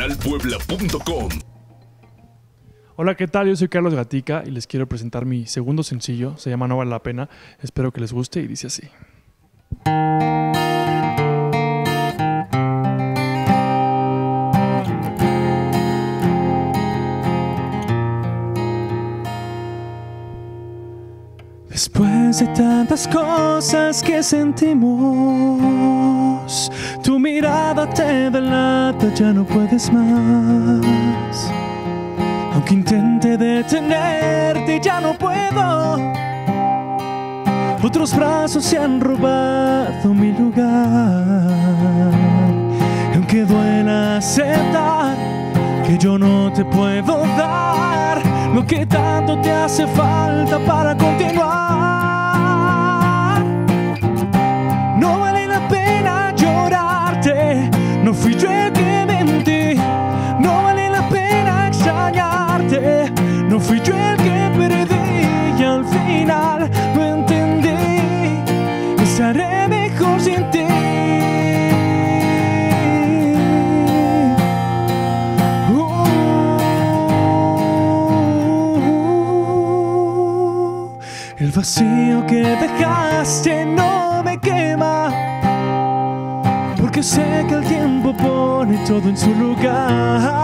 canalpuebla.com. Hola, ¿qué tal? Yo soy Carlos Gatica y les quiero presentar mi segundo sencillo. Se llama No vale la pena. Espero que les guste y dice así. Después de tantas cosas que sentimos, tu mirada te delata, ya no puedes más. Aunque intente detenerte, ya no puedo. Otros brazos se han robado mi lugar. Aunque duela aceptar que yo no te puedo dar lo que tanto te hace falta para continuar. Que perdí y al final lo entendí. Estaré mejor sin ti. Uh, el vacío que dejaste no me quema. Porque sé que el tiempo pone todo en su lugar.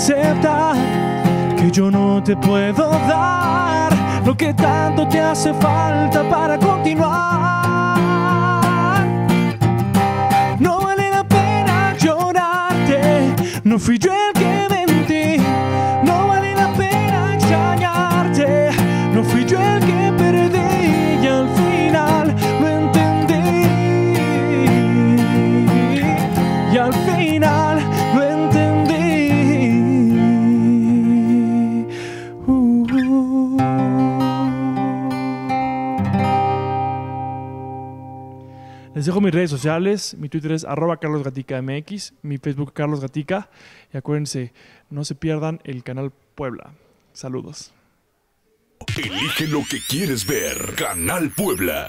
Aceptar que yo no te puedo dar lo que tanto te hace falta para continuar. No vale la pena llorarte, no fui yo el que Les dejo mis redes sociales. Mi Twitter es arroba carlosgaticamx, mi Facebook Carlos Gatica. Y acuérdense, no se pierdan el canal Puebla. Saludos. Elige lo que quieres ver. Canal Puebla.